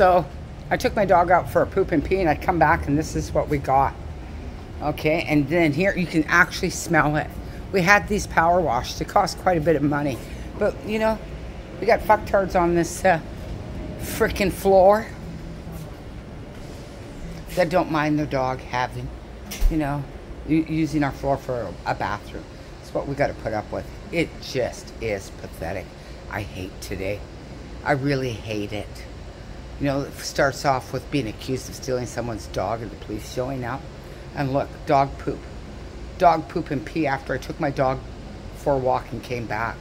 So I took my dog out for a poop and pee and I come back and this is what we got. Okay, and then here you can actually smell it. We had these power washed. It cost quite a bit of money. But, you know, we got fucktards on this uh, freaking floor that don't mind their dog having, you know, using our floor for a bathroom. It's what we got to put up with. It just is pathetic. I hate today. I really hate it. You know, it starts off with being accused of stealing someone's dog and the police showing up. And look, dog poop. Dog poop and pee after I took my dog for a walk and came back.